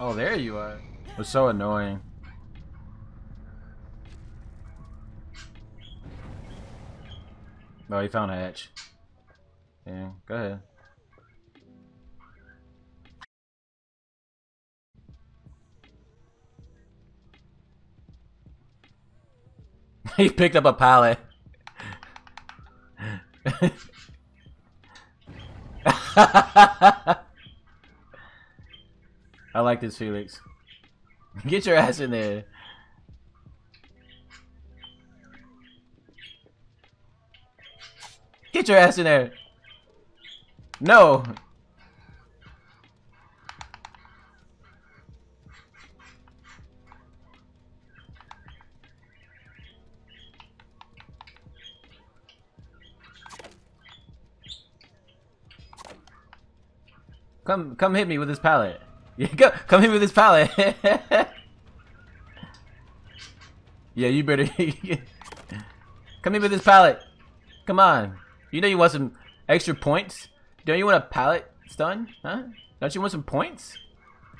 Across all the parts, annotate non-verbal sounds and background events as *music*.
Oh, there you are. It was so annoying. Oh, he found a hatch. Yeah, go ahead. *laughs* he picked up a pallet. *laughs* I like this, Felix. Get your ass in there. Get your ass in there. No. Come, come hit me with this pallet. *laughs* Yeah, go, come me with this pallet. *laughs* yeah, you better. *laughs* come me with this pallet. Come on. You know you want some extra points? Don't you want a pallet stun? Huh? Don't you want some points?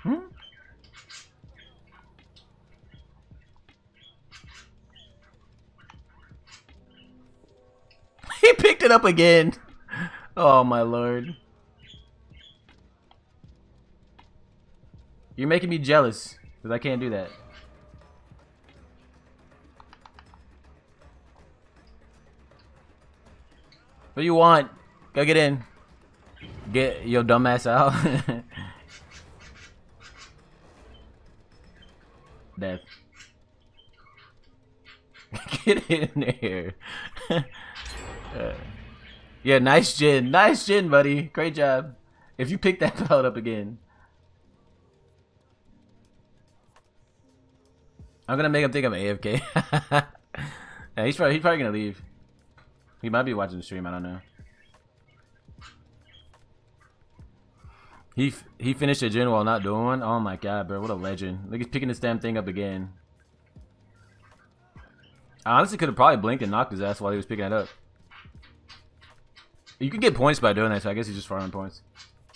Hmm? he picked it up again. Oh my lord. You're making me jealous, because I can't do that. What do you want? Go get in. Get your dumbass out. *laughs* Death. *laughs* get in there. *laughs* uh, yeah, nice gen. Nice gen, buddy. Great job. If you pick that pallet up again. I'm gonna make him think I'm AFK. *laughs* yeah, he's probably he's probably gonna leave. He might be watching the stream. I don't know. He he finished a gen while not doing one. Oh my god, bro! What a legend! Look, he's picking this damn thing up again. I honestly could have probably blinked and knocked his ass while he was picking it up. You can get points by doing that, so I guess he's just farming points.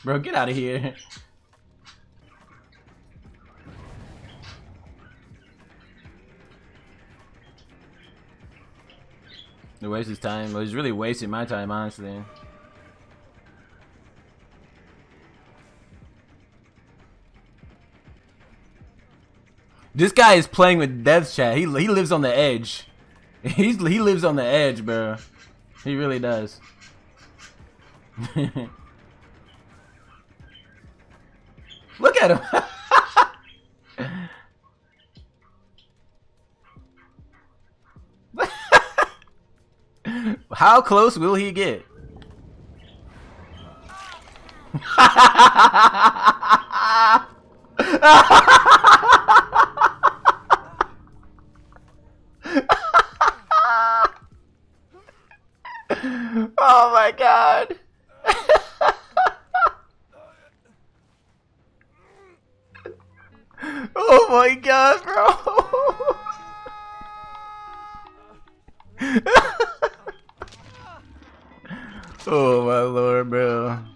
Bro, get out of here. *laughs* He wastes his time. Well, he's really wasting my time, honestly. This guy is playing with death chat. He he lives on the edge. *laughs* He's he lives on the edge, bro. He really does. *laughs* Look at him. *laughs* How close will he get? *laughs* oh my god. *laughs* oh my god, bro. Oh my lord, bro.